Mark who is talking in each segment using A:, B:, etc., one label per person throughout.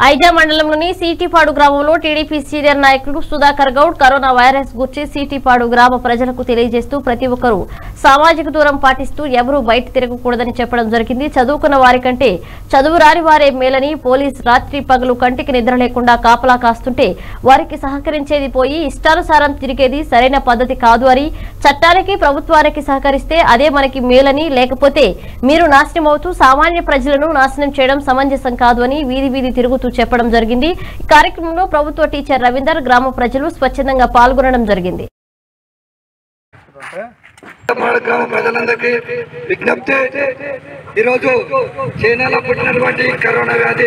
A: ఐజా మండలంలోని సీటీపాడు గ్రామంలో TDP senior నాయకుడు సుధాకర్ గౌడ్ కరోనా వైరస్ గురించి సీటీపాడు గ్రామ ప్రజలకు తెలియజేస్తూ ప్రతి ఒక్కరూ సామాజిక దూరం పాటిస్తూ ఎవరూ బయట తిరగకూడదని చెప్పడం జరిగింది. చదువుకున్న వారి కంటే చదువు రాని వారే మేలని పోలీస్ రాత్రి పగలు కంటికి నిద్ర లేకుండా కాపలా కాస్తుంటే వారికి సహకరించేది పోయి ఇష్టానుసారం తిరిగేది సరైన పద్ధతి కాదు అని చట్టానికి ప్రభుత్వానికి సహకరిస్తే అదే మనకి మేలని లేకపోతే మీరు నాశనం అవుతూ సామాన్య ప్రజలను నాశనం చేయడం సమంజసం కాదు అని వీధి వీధి తిరుగుతూ చెప్పడం జరిగింది. ఈ కార్యక్రమంలో ప్రభుత్వ టీచర్ రవీందర్ గ్రామ ప్రజలు స్వచ్ఛందంగా పాల్గొనడం జరిగింది.
B: గ్రామ ప్రజలందరికీ విజ్ఞప్తి. ఈరోజు చైనాలో పుట్టినటువంటి కరోనా వ్యాధి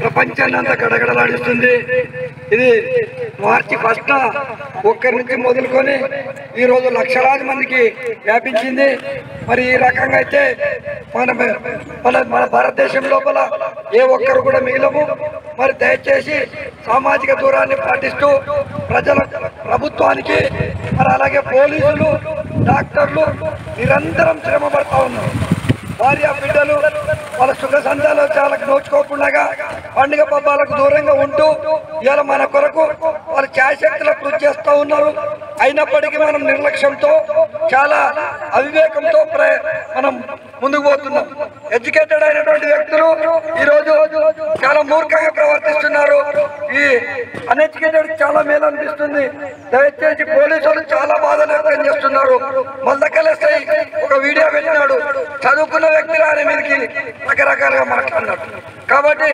B: ప్రపంచాన్ని అంతా గడగడలాడిస్తుంది ఇది మార్చి ఫస్ట్ ఒక్కరి నుంచి మొదలుకొని ఈరోజు లక్షలాది మందికి వ్యాపించింది. మరి ఈ రకంగా అయితే మన మన భారతదేశం లోపల ఏ ఒక్కరు కూడా మిగిలము మరి దయచేసి సామాజిక దూరాన్ని పాటిస్తూ ప్రజల ప్రభుత్వానికి మరి అలాగే పోలీసులు డాక్టర్లు నిరంతరం శ్రమ పడతా ఉన్నారు. భార్య బిడ్డలు వాళ్ళ సుఖ సంతాలు చాలా నోచుకోకుండా పండుగ పబ్బాలకు దూరంగా ఉంటూ ఇవాళ మన కొరకు వాళ్ళు ఛాయశక్తులకు కృషి చేస్తూ ఉన్నారు. అయినప్పటికీ మనం నిర్లక్ష్యంతో చాలా అవివేకంతో ప్ర- మనం ముందుకు పోతున్నాం. ఎడ్యుకేటెడ్ అయినటువంటి వ్యక్తులు ఈ రోజు చాలా మూర్ఖంగా ప్రవర్తిస్తున్నారు. ఈ అన్ఎడ్యుకేటెడ్ చాలా మేలు అనిపిస్తుంది దయచేసి పోలీసులు చాలా బాధలు వ్యక్తం చేస్తున్నారు. మల్దకలేస్తాయి ఒక వీడియో పెట్టినాడు. చదువుకున్న వ్యక్తులు ఆయన మీదకి రకరకాలుగా మాట్లాడినాడు కాబట్టి